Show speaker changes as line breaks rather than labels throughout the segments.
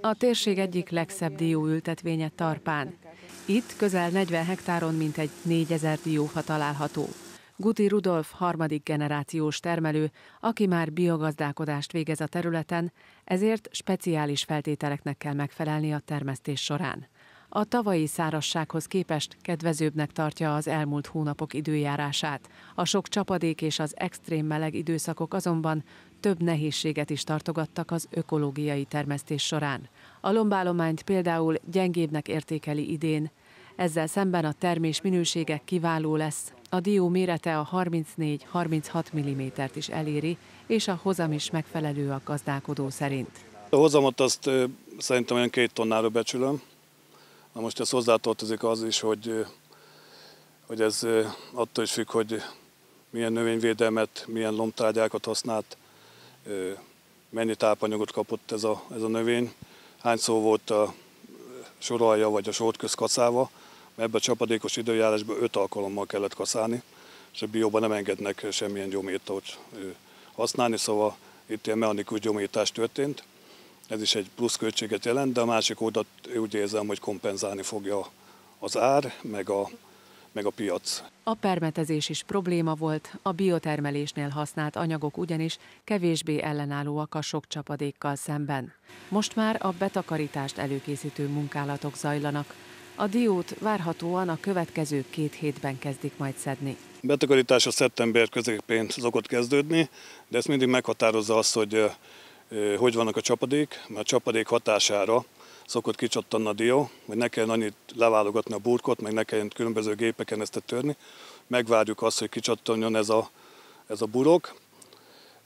A térség egyik legszebb dióültetvénye Tarpán. Itt közel 40 hektáron mintegy 4000 diófa található. Guti Rudolf harmadik generációs termelő, aki már biogazdálkodást végez a területen, ezért speciális feltételeknek kell megfelelni a termesztés során. A tavalyi szárassághoz képest kedvezőbbnek tartja az elmúlt hónapok időjárását. A sok csapadék és az extrém meleg időszakok azonban több nehézséget is tartogattak az ökológiai termesztés során. A lombállományt például gyengébbnek értékeli idén, ezzel szemben a termés minősége kiváló lesz, a dió mérete a 34-36 mm-t is eléri, és a hozam is megfelelő a gazdálkodó szerint.
A hozamot azt szerintem olyan két tonnára becsülöm. Na most ez hozzátartozik az is, hogy, hogy ez attól is függ, hogy milyen növényvédelmet, milyen lomtárgyákat használt, mennyi tápanyagot kapott ez a, ez a növény, hány szó volt a soralja vagy a sort köz kaszálva, mert ebben a csapadékos időjárásban öt alkalommal kellett kaszálni, és a bióban nem engednek semmilyen gyomírtót használni, szóval itt ilyen mechanikus gyomítás történt. Ez is egy pluszköltséget jelent, de a másik oldalt úgy érzem, hogy kompenzálni fogja az ár, meg a, meg a piac.
A permetezés is probléma volt, a biotermelésnél használt anyagok ugyanis kevésbé ellenállóak a sok csapadékkal szemben. Most már a betakarítást előkészítő munkálatok zajlanak. A diót várhatóan a következő két hétben kezdik majd szedni.
A betakarítás a szeptember közepén szokott kezdődni, de ezt mindig meghatározza az, hogy hogy vannak a csapadék, mert a csapadék hatására szokott kicsattanni a dió, hogy ne kelljen annyit leválogatni a burkot, meg ne kelljen különböző gépeken ezt törni. Megvárjuk azt, hogy kicsattanjon ez a, ez a burok,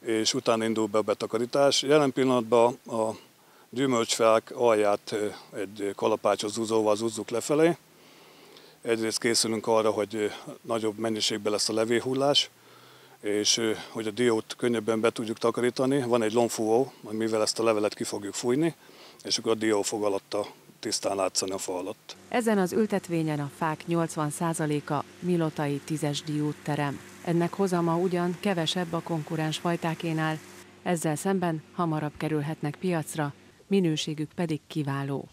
és utána indul be a betakarítás. Jelen pillanatban a gyümölcsfák alját egy kalapácsos zúzóval zúzzuk lefelé. Egyrészt készülünk arra, hogy nagyobb mennyiségben lesz a levéhullás, és hogy a diót könnyebben be tudjuk takarítani. Van egy lomfúvó, mivel ezt a levelet ki fogjuk fújni, és akkor a dió fog alatta tisztán látszani a fa alatt.
Ezen az ültetvényen a fák 80%-a milotai tízes diót terem. Ennek hozama ugyan kevesebb a konkurens fajtákénál, ezzel szemben hamarabb kerülhetnek piacra, minőségük pedig kiváló.